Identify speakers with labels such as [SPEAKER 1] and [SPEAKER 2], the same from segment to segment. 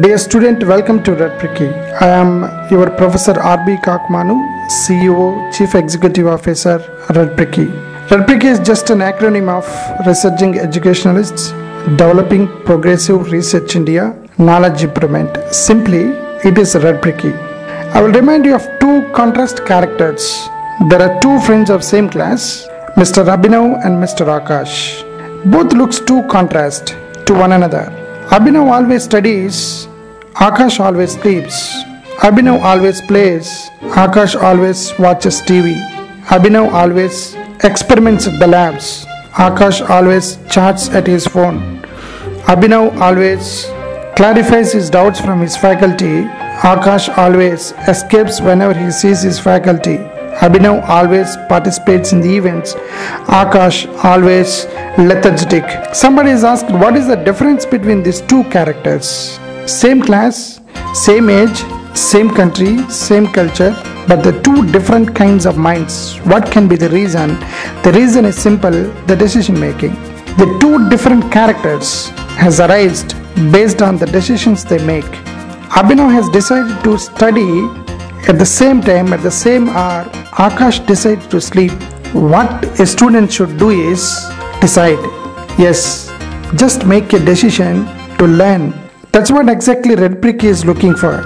[SPEAKER 1] Dear student, welcome to Redpriki. I am your Professor R.B. Kakmanu, CEO, Chief Executive Officer, Redpriki. Redpriki is just an acronym of Researching Educationalists, Developing Progressive Research India, Knowledge Improvement. Simply, it is Redpriki. I will remind you of two contrast characters. There are two friends of same class, Mr. Abhinav and Mr. Akash. Both looks too contrast to one another. Abhinav always studies, Akash always sleeps. Abhinav always plays, Akash always watches TV. Abhinav always experiments at the labs, Akash always chats at his phone. Abhinav always clarifies his doubts from his faculty, Akash always escapes whenever he sees his faculty. Abhinav always participates in the events. Akash always lethargic. Somebody is asked what is the difference between these two characters? Same class, same age, same country, same culture, but the two different kinds of minds. What can be the reason? The reason is simple the decision making. The two different characters has arisen based on the decisions they make. Abhinav has decided to study at the same time, at the same hour, Akash decided to sleep. What a student should do is decide. Yes, just make a decision to learn. That's what exactly Redpriki is looking for.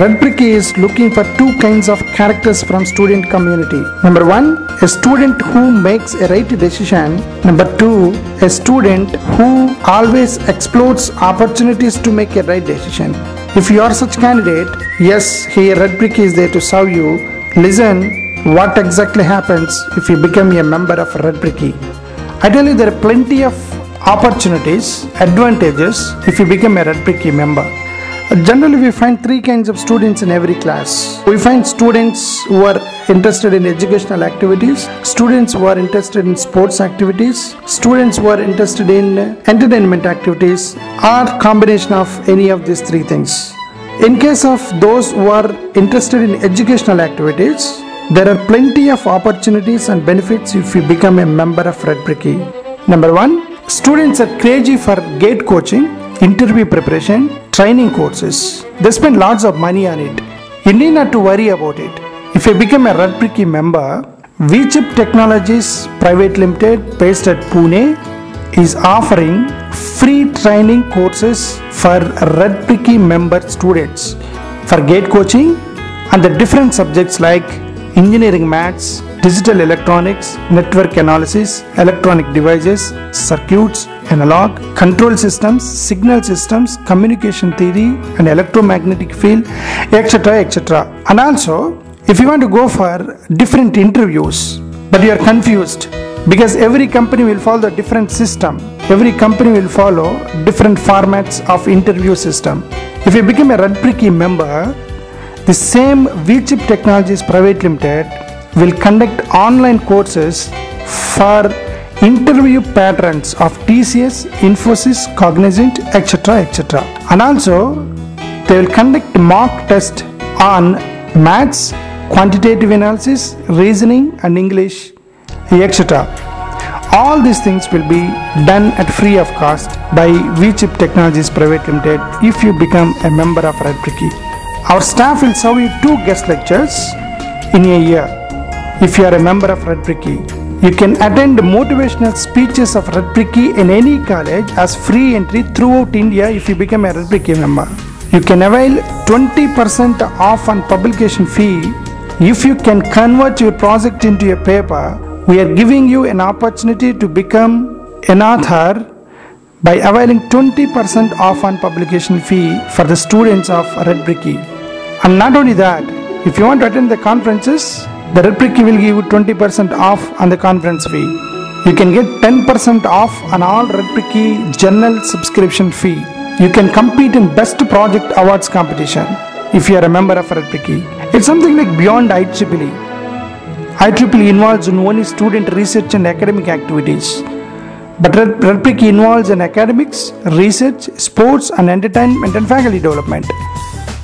[SPEAKER 1] Redpriki is looking for two kinds of characters from student community. Number one, a student who makes a right decision. Number two, a student who always explores opportunities to make a right decision. If you are such candidate, yes, here Redpriki is there to serve you. Listen what exactly happens if you become a member of Redpriki. I tell you there are plenty of opportunities, advantages if you become a Redpriki member. Uh, generally, we find three kinds of students in every class. We find students who are interested in educational activities, students who are interested in sports activities, students who are interested in entertainment activities, or combination of any of these three things. In case of those who are interested in educational activities, there are plenty of opportunities and benefits if you become a member of Redpriki. Number one, students are crazy for gate coaching, interview preparation, training courses. They spend lots of money on it. You need not to worry about it. If you become a Redpriki member, VChip Technologies Private Limited, based at Pune, is offering free training courses for Redpriki member students for gate coaching and the different subjects like engineering maths, digital electronics, network analysis, electronic devices, circuits, analog, control systems, signal systems, communication theory, and electromagnetic field, etc. etc. And also, if you want to go for different interviews, but you are confused because every company will follow a different system, every company will follow different formats of interview system. If you become a Redpriki member, the same VChip Technologies Private Limited will conduct online courses for interview patterns of TCS, Infosys, Cognizant, etc. etc. And also, they will conduct mock test on maths, quantitative analysis, reasoning, and English, etc. All these things will be done at free of cost by VChip Technologies Private Limited if you become a member of Red. Our staff will serve you two guest lectures in a year. If you are a member of Redpriki, you can attend motivational speeches of Redpriki in any college as free entry throughout India if you become a Redpriki member. You can avail 20% off on publication fee if you can convert your project into a paper. We are giving you an opportunity to become an author by availing 20% off on publication fee for the students of Redpriki. And not only that, if you want to attend the conferences, the Redpriki will give you 20% off on the conference fee. You can get 10% off on all Redpriki journal subscription fee. You can compete in Best Project Awards competition if you are a member of Redpriki. It's something like beyond IEEE. IEEE involves in only student research and academic activities. But Red, Red involves in academics, research, sports, and entertainment and faculty development.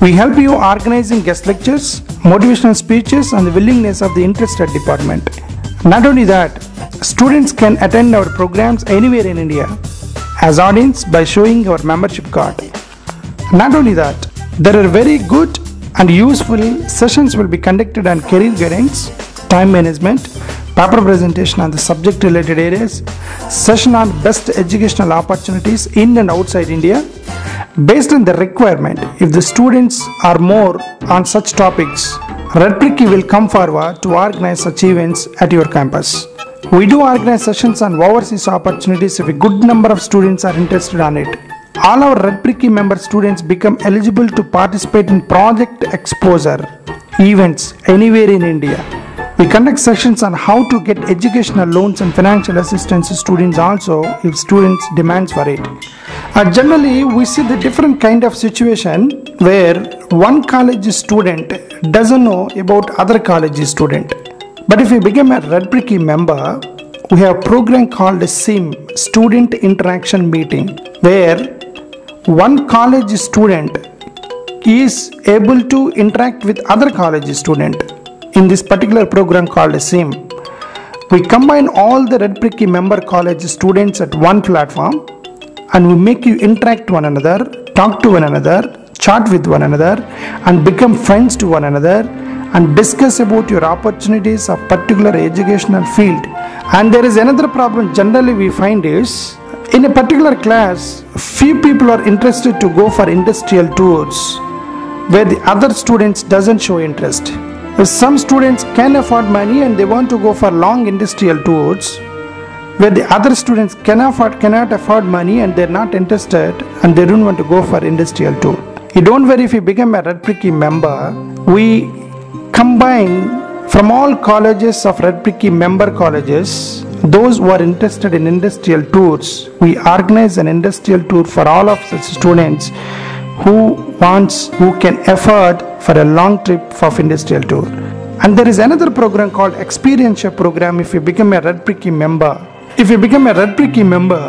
[SPEAKER 1] We help you organizing guest lectures, motivational speeches, and the willingness of the interested department. Not only that, students can attend our programs anywhere in India as audience by showing our membership card. Not only that, there are very good and useful sessions will be conducted on career guidance, time management, paper presentation on the subject related areas, session on best educational opportunities in and outside India. Based on the requirement, if the students are more on such topics, Redpriki will come forward to organize such events at your campus. We do organize sessions on overseas opportunities if a good number of students are interested on it. All our Redpriki member students become eligible to participate in project exposure events anywhere in India. We conduct sessions on how to get educational loans and financial assistance to students also if students demands for it. Uh, generally, we see the different kind of situation where one college student doesn't know about other college student. But if you become a Redpriki member, we have a program called SIM, Student Interaction Meeting, where one college student is able to interact with other college student in this particular program called SIM. We combine all the Redpriki member college students at one platform and we make you interact one another, talk to one another, chat with one another and become friends to one another and discuss about your opportunities of particular educational field. And there is another problem generally we find is in a particular class few people are interested to go for industrial tours where the other students doesn't show interest. Some students can afford money and they want to go for long industrial tours where the other students can afford, cannot afford money and they're not interested and they don't want to go for industrial tour. You don't worry if you become a Redpriki member. We combine from all colleges of Redpriki member colleges those who are interested in industrial tours. We organize an industrial tour for all of the students who wants who can afford for a long trip for industrial tour. And there is another program called experiential program if you become a Redpriki member. If you become a Redpriki member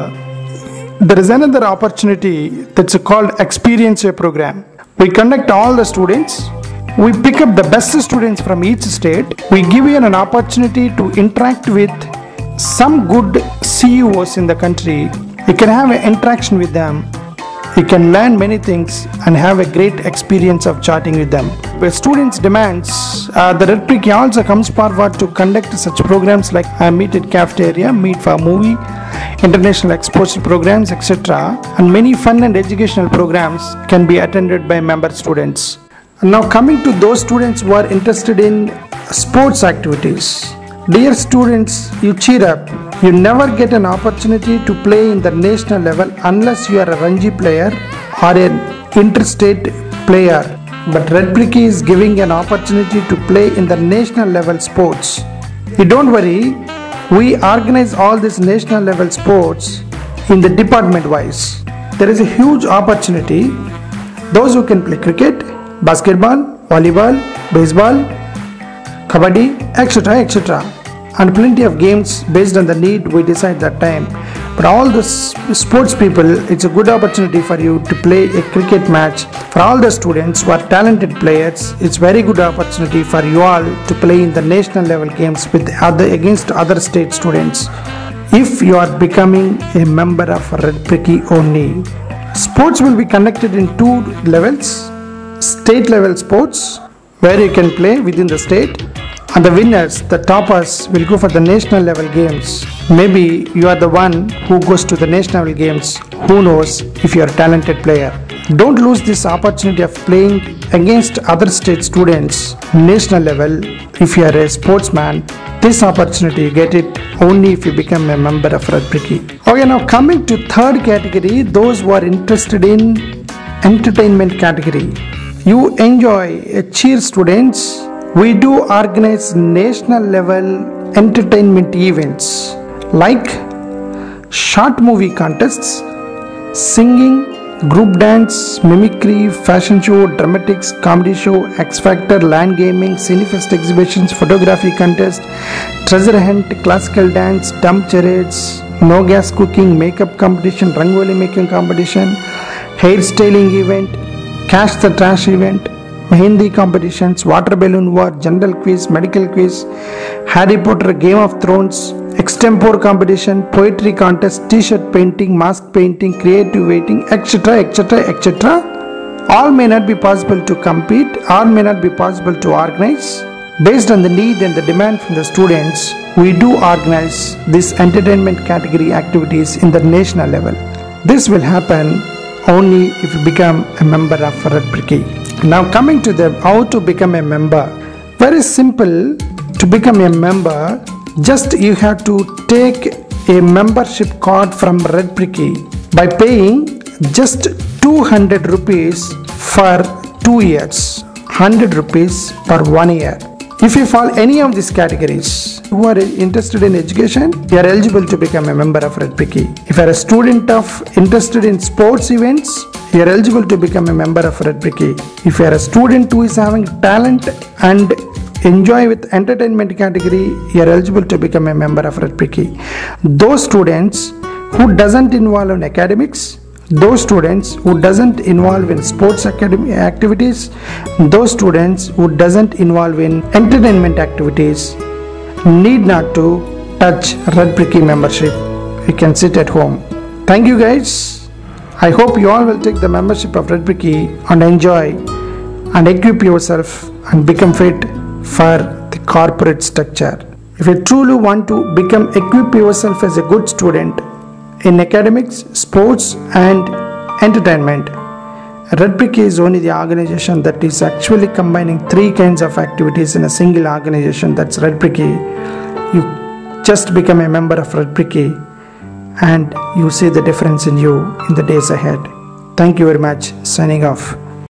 [SPEAKER 1] there is another opportunity that's called experiential program. We conduct all the students. We pick up the best students from each state. We give you an opportunity to interact with some good ceos in the country. You can have an interaction with them you can learn many things and have a great experience of chatting with them. Where students' demands, uh, the Redpriki also comes forward to conduct such programs like uh, Meet at Cafeteria, Meet for Movie, international exposure programs, etc. And many fun and educational programs can be attended by member students. And now coming to those students who are interested in sports activities. Dear students, you cheer up you never get an opportunity to play in the national level unless you are a Ranji player or an interstate player. But Redpriki is giving an opportunity to play in the national level sports. You don't worry, we organize all these national level sports in the department wise. There is a huge opportunity. Those who can play cricket, basketball, volleyball, baseball, kabaddi, etc. etc and plenty of games based on the need we decide that time. But all the sports people it's a good opportunity for you to play a cricket match. For all the students who are talented players it's very good opportunity for you all to play in the national level games with other against other state students. If you are becoming a member of Redpriki only sports will be conducted in two levels. State level sports where you can play within the state and the winners, the toppers, will go for the national level games. Maybe you are the one who goes to the national level games. Who knows if you are a talented player. Don't lose this opportunity of playing against other state students national level if you are a sportsman this opportunity you get it only if you become a member of Redpriki. Okay now coming to third category those who are interested in entertainment category. You enjoy a cheer students we do organize national level entertainment events like short movie contests, singing, group dance, mimicry, fashion show, dramatics, comedy show, X Factor, LAN gaming, cinefest exhibitions, photography contest, treasure hunt, classical dance, dumb charades, no gas cooking, makeup competition, rangoli making competition, hairstyling event, cash the trash event, Hindi competitions, water balloon war, general quiz, medical quiz, Harry Potter, Game of Thrones, extempore competition, poetry contest, t-shirt painting, mask painting, creative writing, etc., etc., etc. All may not be possible to compete, all may not be possible to organize. Based on the need and the demand from the students, we do organize these entertainment category activities in the national level. This will happen only if you become a member of Redpriki. Now coming to the how to become a member. Very simple to become a member. Just you have to take a membership card from Redpriki by paying just 200 rupees for 2 years 100 rupees per 1 year if you fall any of these categories who are interested in education you are eligible to become a member of Redpriki. if you are a student of interested in sports events you are eligible to become a member of Redpriki. if you are a student who is having talent and enjoy with entertainment category you are eligible to become a member of Redpriki. those students who doesn't involve in academics those students who doesn't involve in sports academy activities those students who doesn't involve in entertainment activities need not to touch Redpriki membership you can sit at home thank you guys i hope you all will take the membership of Redpriki and enjoy and equip yourself and become fit for the corporate structure if you truly want to become equip yourself as a good student in academics, sports, and entertainment. Redpriki is only the organization that is actually combining three kinds of activities in a single organization. That's Redpriki. You just become a member of Redpriki and you see the difference in you in the days ahead. Thank you very much. Signing off.